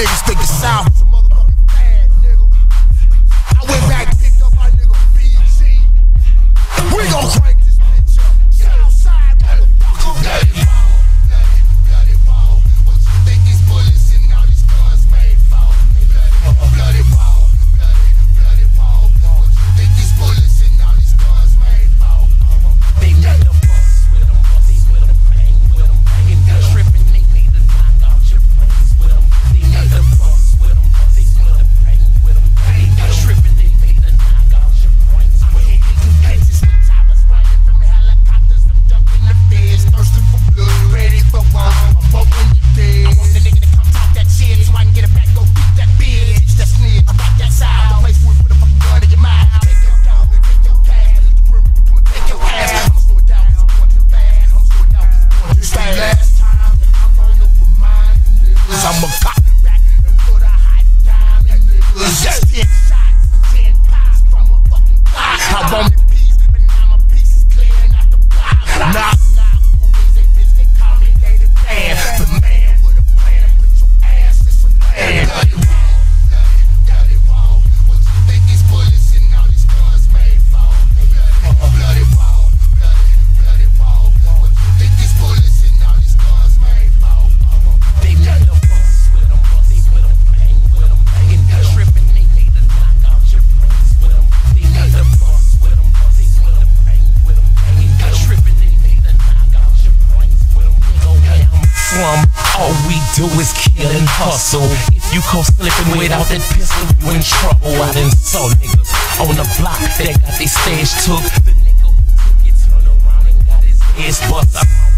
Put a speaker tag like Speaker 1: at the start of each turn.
Speaker 1: niggas think it's South.
Speaker 2: do is kill and hustle. If you go slipping without that pistol, you in trouble. I done saw niggas on the block that got their stage took. The nigga who took it turned around and got his ass bust.